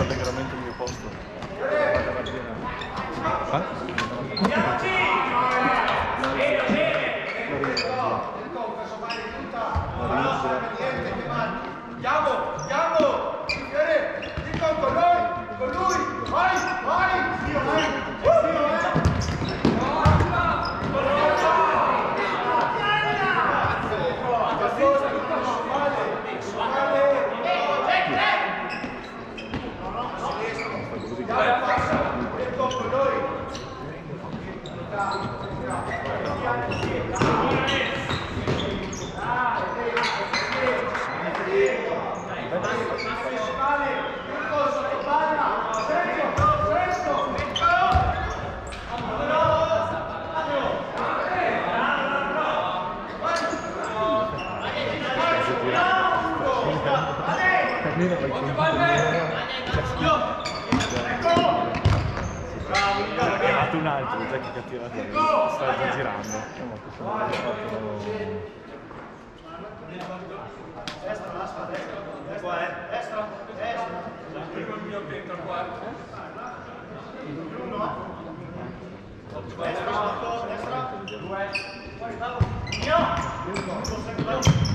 அப்படிங்கிற già che cattiva sta già girando. No, ma questo non l'ha fatto... Il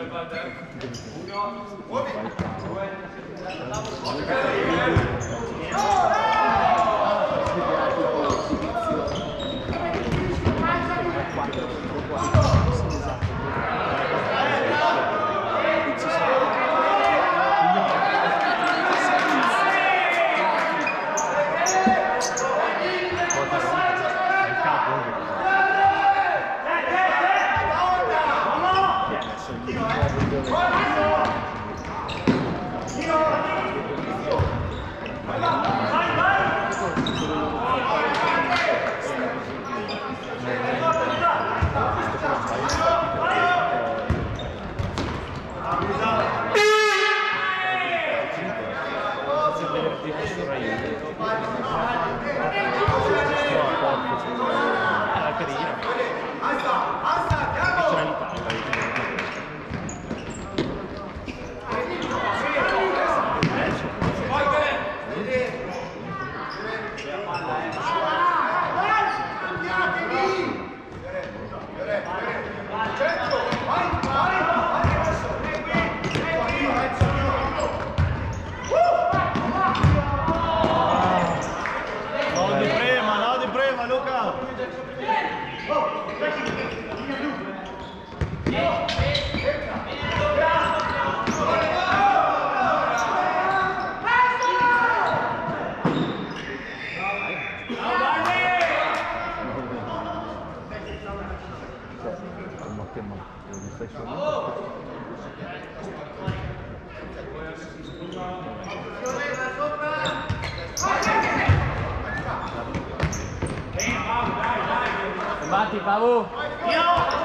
Uno, mueve. Bueno, estamos. Santi, pavo.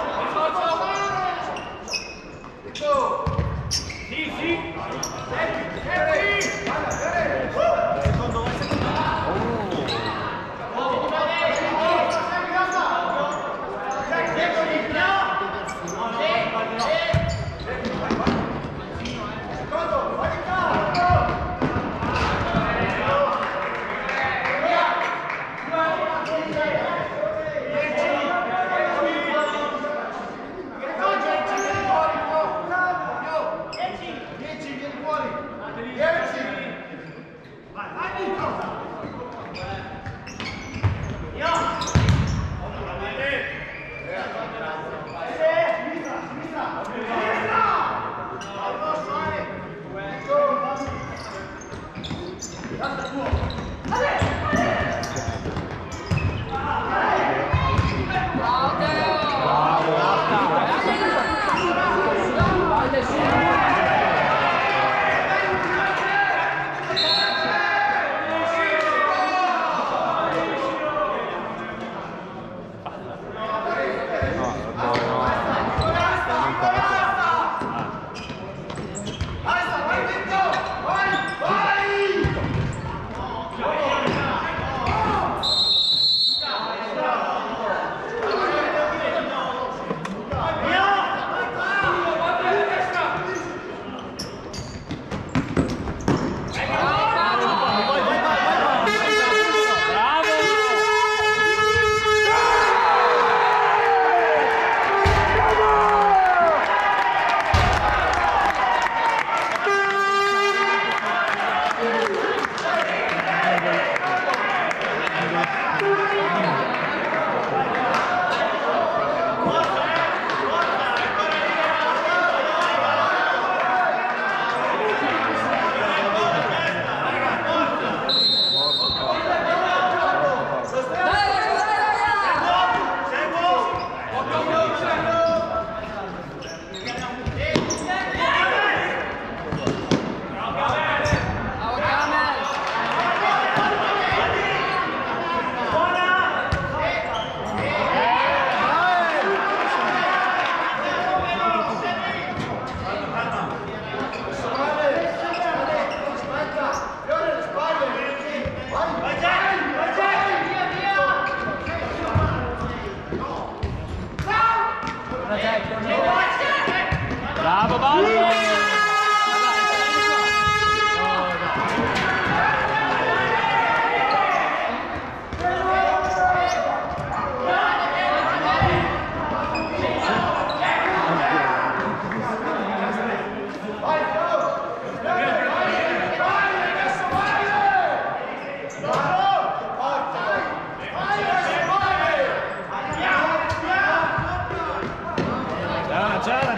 Camel,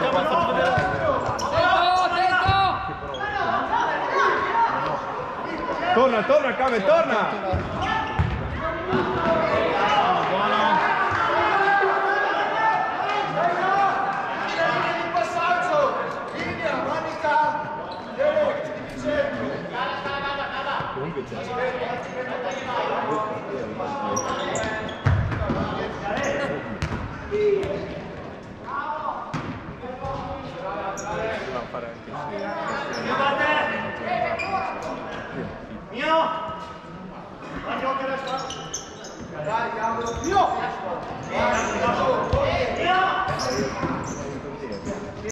Camel, fatti vedere. Torna, torna, Came, torna! Fare anche Mio. Mio.